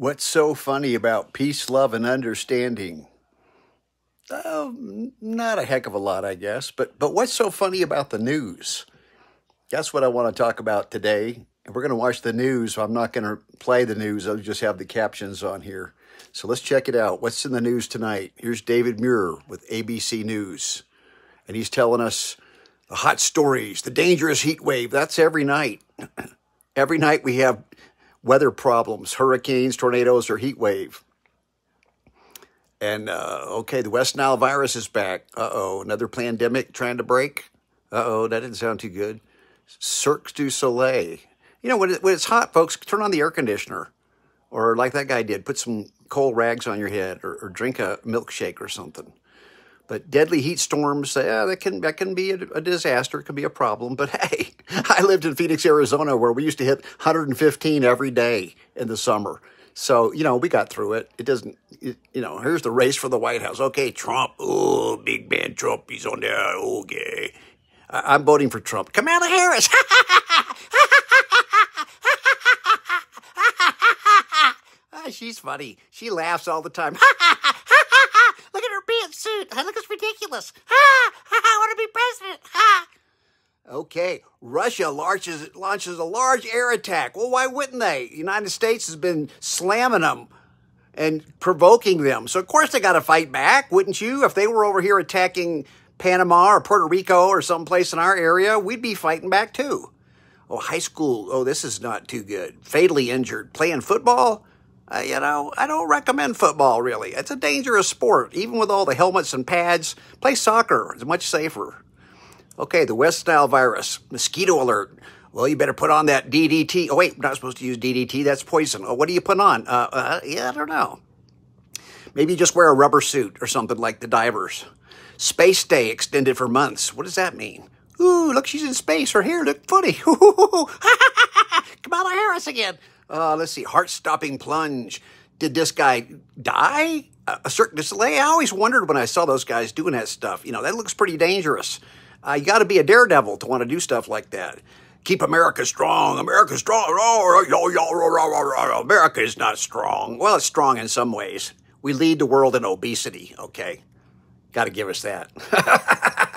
What's so funny about peace, love, and understanding? Uh, not a heck of a lot, I guess. But but what's so funny about the news? That's what I want to talk about today. And we're going to watch the news. I'm not going to play the news. I'll just have the captions on here. So let's check it out. What's in the news tonight? Here's David Muir with ABC News. And he's telling us the hot stories, the dangerous heat wave. That's every night. every night we have weather problems, hurricanes, tornadoes, or heat wave. And uh, okay, the West Nile virus is back. Uh oh, another pandemic trying to break. Uh oh, that didn't sound too good. Cirque du Soleil. You know, when, it, when it's hot, folks, turn on the air conditioner. Or like that guy did, put some cold rags on your head or, or drink a milkshake or something. But deadly heat storms, yeah, that can that can be a, a, disaster. It can be a problem. But hey, I lived in Phoenix, Arizona, where we used to hit 115 every day in the summer. So you know we got through it. It doesn't, it, you know. Here's the race for the White House. Okay, Trump. Oh, big man Trump. He's on there. Okay, I, I'm voting for Trump. Kamala Harris. Ah, she's funny. She laughs all the time. Look at her pantsuit. That ridiculous. I want to be president. Okay, Russia launches launches a large air attack. Well, why wouldn't they? The United States has been slamming them and provoking them. So of course they got to fight back, wouldn't you? If they were over here attacking Panama or Puerto Rico or someplace in our area, we'd be fighting back too. Oh, high school. Oh, this is not too good. Fatally injured. Playing football? Uh, you know, I don't recommend football really. It's a dangerous sport. Even with all the helmets and pads, play soccer. It's much safer. Okay, the West Nile virus. Mosquito alert. Well, you better put on that DDT. Oh, wait, we're not supposed to use DDT. That's poison. Oh, what do you put on? Uh, uh, yeah, I don't know. Maybe just wear a rubber suit or something like the divers. Space day extended for months. What does that mean? Ooh, look, she's in space. Her hair looked funny. Kamala Harris again. Uh, let's see, heart-stopping plunge. Did this guy die? A du Soleil? I always wondered when I saw those guys doing that stuff. You know, that looks pretty dangerous. Uh, you got to be a daredevil to want to do stuff like that. Keep America strong. America strong. America is not strong. Well, it's strong in some ways. We lead the world in obesity, okay? Got to give us that.